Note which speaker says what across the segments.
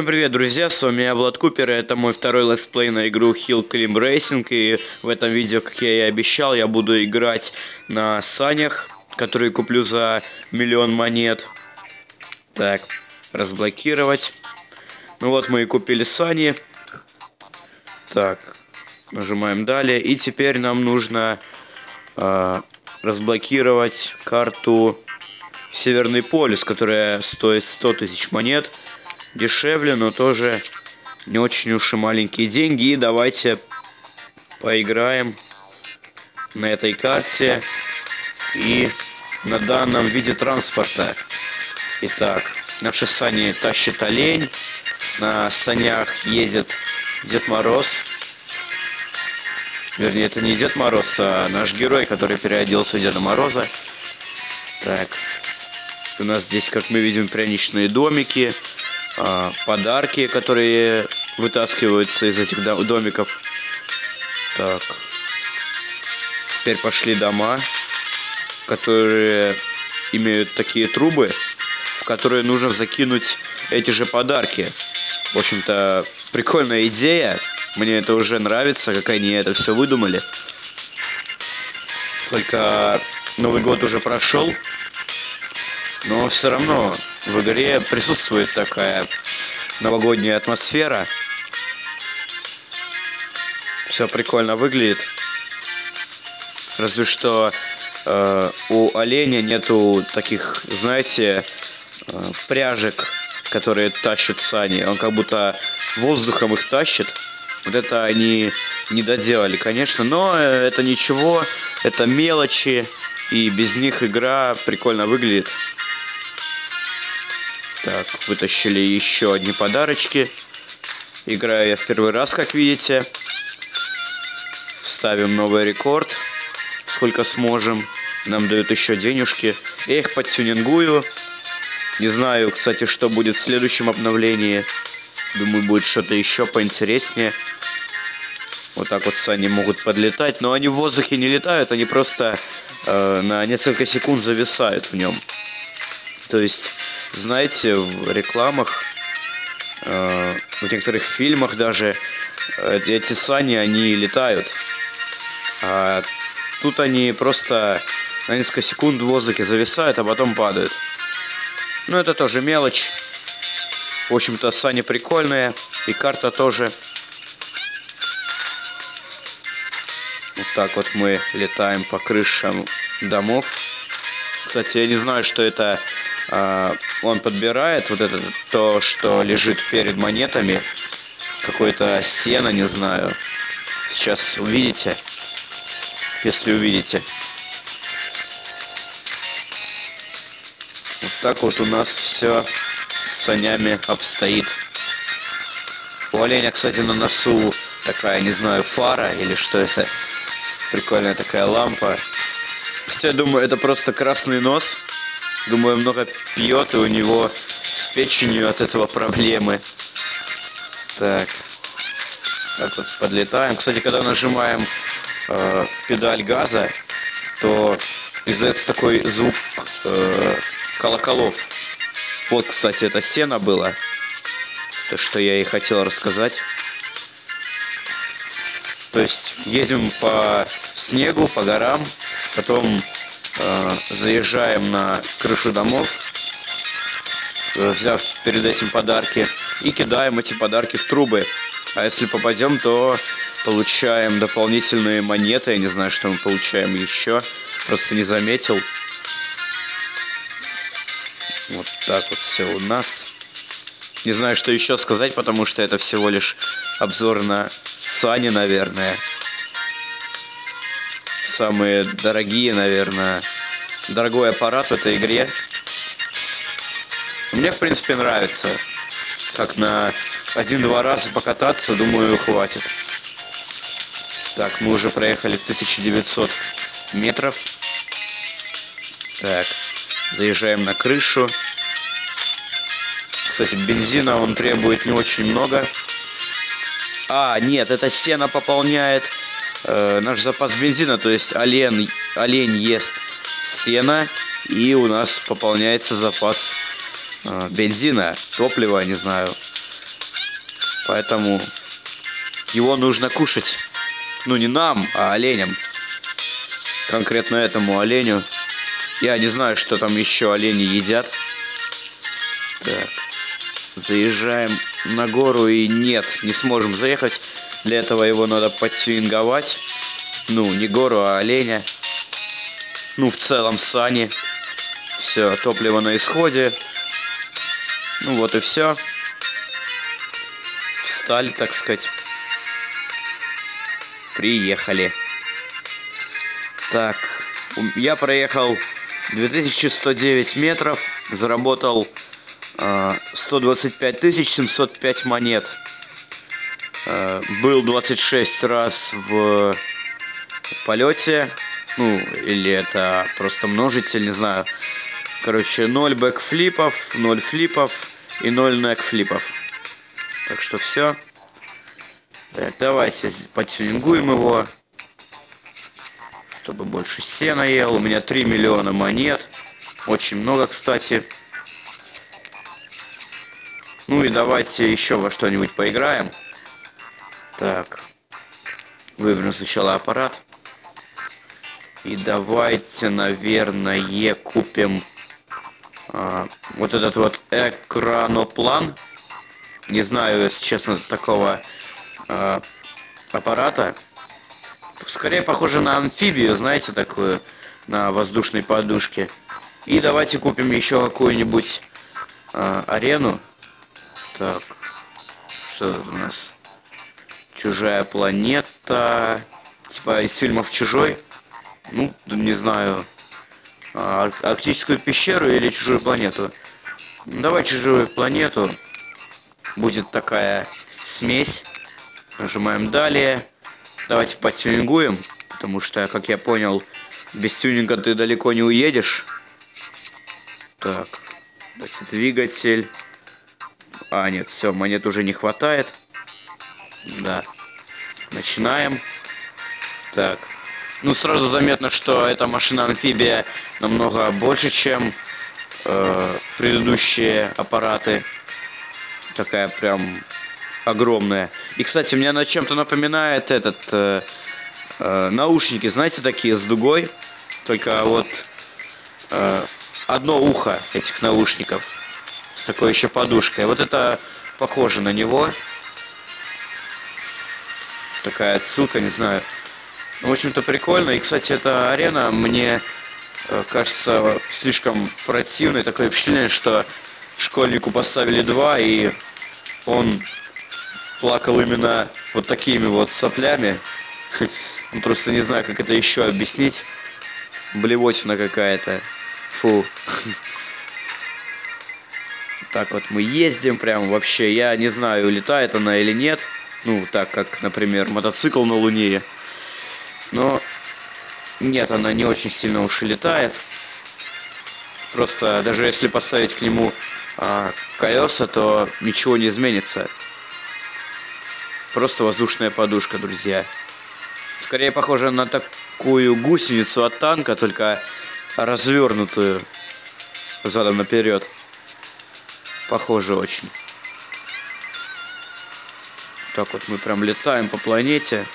Speaker 1: Всем привет, друзья, с вами я, Влад Купер, и это мой второй летсплей на игру Hill Climb Racing, и в этом видео, как я и обещал, я буду играть на санях, которые куплю за миллион монет. Так, разблокировать. Ну вот мы и купили сани. Так, нажимаем далее, и теперь нам нужно э, разблокировать карту Северный полюс, которая стоит 100 тысяч монет дешевле, но тоже не очень уж и маленькие деньги. И давайте поиграем на этой карте и на данном виде транспорта. Итак, наши сани тащит олень, на санях едет Дед Мороз. Вернее, это не Дед Мороз, а наш герой, который переоделся в Деда Мороза. Так, у нас здесь, как мы видим, пряничные домики а, подарки, которые вытаскиваются из этих домиков. Так. Теперь пошли дома, которые имеют такие трубы, в которые нужно закинуть эти же подарки. В общем-то, прикольная идея. Мне это уже нравится, как они это все выдумали. Только Новый год уже прошел, но все равно в игре присутствует такая новогодняя атмосфера. Все прикольно выглядит. Разве что э, у оленя нету таких, знаете, э, пряжек, которые тащат сани. Он как будто воздухом их тащит. Вот это они не доделали, конечно, но э, это ничего, это мелочи, и без них игра прикольно выглядит. Так, вытащили еще одни подарочки. Играю я в первый раз, как видите. Ставим новый рекорд. Сколько сможем. Нам дают еще денежки. Я их подтюнингую. Не знаю, кстати, что будет в следующем обновлении. Думаю, будет что-то еще поинтереснее. Вот так вот сани могут подлетать. Но они в воздухе не летают, они просто э, на несколько секунд зависают в нем. То есть знаете, в рекламах, э, в некоторых фильмах даже э, эти сани, они летают. А тут они просто на несколько секунд в воздухе зависают, а потом падают. Ну, это тоже мелочь. В общем-то, сани прикольные. И карта тоже. Вот так вот мы летаем по крышам домов. Кстати, я не знаю, что это он подбирает вот это то, что лежит перед монетами. Какое-то сено, не знаю. Сейчас увидите. Если увидите. Вот так вот у нас все с санями обстоит. У оленя, кстати, на носу такая, не знаю, фара или что это. Прикольная такая лампа. Хотя, думаю, это просто красный нос. Думаю, много пьет, и у него с печенью от этого проблемы. Так. Так вот подлетаем. Кстати, когда нажимаем э, педаль газа, то издается такой звук э, колоколов. Вот, кстати, это сено было. То, что я и хотел рассказать. То есть едем по снегу, по горам, потом заезжаем на крышу домов, э, взяв перед этим подарки, и кидаем эти подарки в трубы. А если попадем, то получаем дополнительные монеты. Я не знаю, что мы получаем еще. Просто не заметил. Вот так вот все у нас. Не знаю, что еще сказать, потому что это всего лишь обзор на сани, наверное самые дорогие, наверное, дорогой аппарат в этой игре. Мне, в принципе, нравится. Как на один-два раза покататься, думаю, хватит. Так, мы уже проехали 1900 метров. Так, заезжаем на крышу. Кстати, бензина он требует не очень много. А, нет, это сено пополняет э, наш запас бензина, то есть олень, олень ест сено, и у нас пополняется запас э, бензина, топлива, не знаю. Поэтому его нужно кушать. Ну, не нам, а оленям. Конкретно этому оленю. Я не знаю, что там еще олени едят. Так. Заезжаем на гору и нет, не сможем заехать. Для этого его надо подтюнинговать. Ну, не гору, а оленя. Ну, в целом сани. Все, топливо на исходе. Ну вот и все. Встали, так сказать. Приехали. Так, я проехал 2109 метров, заработал э, 125 705 монет. Э, был 26 раз в полете, ну, или это просто множитель, не знаю. Короче, 0 бэкфлипов, 0 флипов и 0 некфлипов. Так что все. Так, давайте потюнингуем его. Чтобы больше сена ел. У меня 3 миллиона монет. Очень много, кстати. Ну и давайте еще во что-нибудь поиграем. Так. Выберем сначала аппарат. И давайте, наверное, купим а, вот этот вот экраноплан. Не знаю, если честно, такого а, аппарата. Скорее похоже на амфибию, знаете, такую, на воздушной подушке. И давайте купим еще какую-нибудь а, арену. Так, что у нас? Чужая планета. Типа из фильмов Чужой. Ну, не знаю. А, арктическую пещеру или чужую планету. Давай чужую планету. Будет такая смесь. Нажимаем далее. Давайте потюнингуем. Потому что, как я понял, без тюнинга ты далеко не уедешь. Так. Давайте двигатель. А, нет, все, монет уже не хватает. Да. Начинаем. Так. Ну, сразу заметно, что эта машина-амфибия намного больше, чем э, предыдущие аппараты. Такая прям огромная. И, кстати, меня на чем-то напоминает этот э, э, наушники, знаете, такие с дугой. Только вот э, одно ухо этих наушников с такой еще подушкой. Вот это похоже на него. Такая отсылка, не знаю. Ну, в общем-то, прикольно. И, кстати, эта арена мне э, кажется слишком противной. Такое впечатление, что школьнику поставили два, и он плакал именно вот такими вот соплями. Просто не знаю, как это еще объяснить. Блевотина какая-то. Фу. Так вот мы ездим прям вообще. Я не знаю, летает она или нет. Ну, так как, например, мотоцикл на Луне. Но нет, она не очень сильно уж и летает. Просто даже если поставить к нему а, колеса, то ничего не изменится. Просто воздушная подушка, друзья. Скорее похоже на такую гусеницу от танка, только развернутую задом наперед. Похоже очень. Так вот мы прям летаем по планете.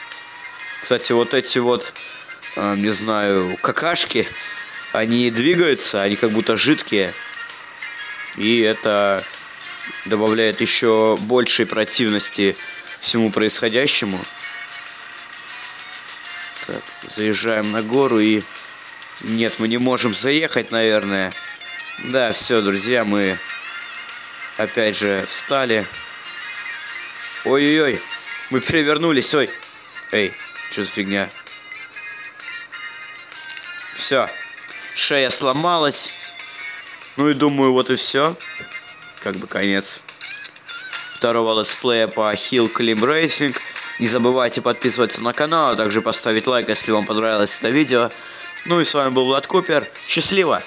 Speaker 1: Кстати, вот эти вот, э, не знаю, какашки, они двигаются, они как будто жидкие. И это добавляет еще большей противности всему происходящему. Так, заезжаем на гору и... Нет, мы не можем заехать, наверное. Да, все, друзья, мы опять же встали. Ой-ой-ой, мы перевернулись, ой. Эй, что за фигня? Все. Шея сломалась. Ну и думаю, вот и все. Как бы конец второго летсплея по Hill Climb Racing. Не забывайте подписываться на канал, а также поставить лайк, если вам понравилось это видео. Ну и с вами был Влад Купер. Счастливо!